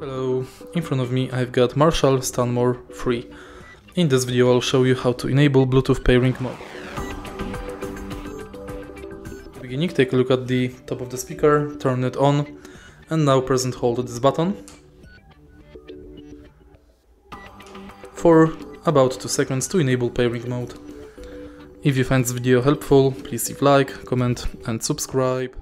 Hello, in front of me I've got Marshall Stanmore 3. In this video I'll show you how to enable Bluetooth pairing mode. Beginning, take a look at the top of the speaker, turn it on, and now press and hold this button for about 2 seconds to enable pairing mode. If you find this video helpful, please leave like, comment and subscribe.